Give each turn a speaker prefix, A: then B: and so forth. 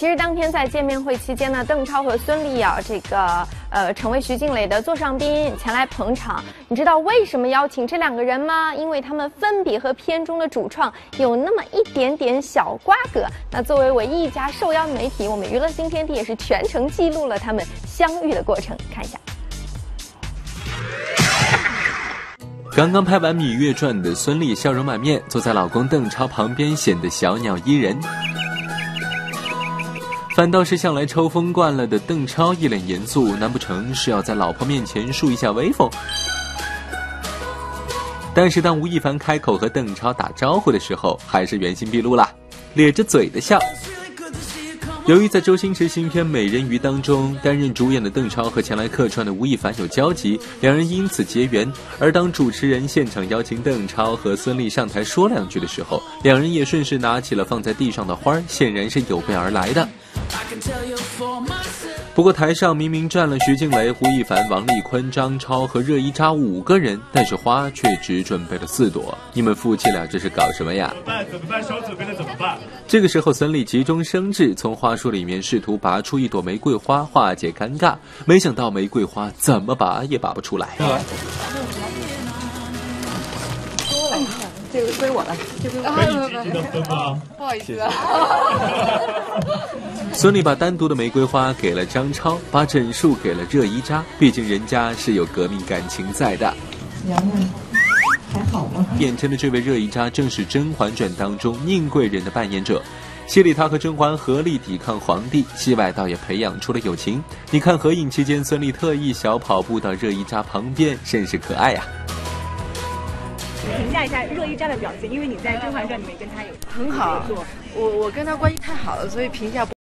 A: 其实当天在见面会期间呢，邓超和孙俪啊，这个呃成为徐静蕾的座上宾前来捧场。你知道为什么邀请这两个人吗？因为他们分别和片中的主创有那么一点点小瓜葛。那作为唯一一家受邀媒体，我们娱乐新天地也是全程记录了他们相遇的过程，看一下。
B: 刚刚拍完《芈月传》的孙俪笑容满面，坐在老公邓超旁边，显得小鸟依人。反倒是向来抽风惯了的邓超一脸严肃，难不成是要在老婆面前树一下威风？但是当吴亦凡开口和邓超打招呼的时候，还是原形毕露了，咧着嘴的笑。由于在周星驰新片《美人鱼》当中担任主演的邓超和前来客串的吴亦凡有交集，两人因此结缘。而当主持人现场邀请邓超和孙俪上台说两句的时候，两人也顺势拿起了放在地上的花，显然是有备而来的。不过台上明明站了徐静蕾、胡一凡、王丽坤、张超和热依扎五个人，但是花却只准备了四朵。你们夫妻俩这是搞什么呀？
C: 怎么办？怎么办？手准备的怎么办？
B: 这个时候，孙俪急中生智，从花束里面试图拔出一朵玫瑰花，化解尴尬。没想到玫瑰花怎么拔也拔不出来。
D: 这个归我了，这个
C: 可以积极的分吗？
D: 不好意思啊。
B: 孙俪把单独的玫瑰花给了张超，把整束给了热依扎，毕竟人家是有革命感情在的。
D: 娘娘还好吗？
B: 眼前的这位热依扎正是《甄嬛传》当中宁贵人的扮演者，戏里她和甄嬛合力抵抗皇帝，戏外倒也培养出了友情。你看合影期间，孙俪特意小跑步到热依扎旁边，甚是可爱呀。
E: 评价一下热依扎的表现，因为你在《甄嬛传》里面跟她有
D: 很好，我我跟她关系太好了，所以评价不。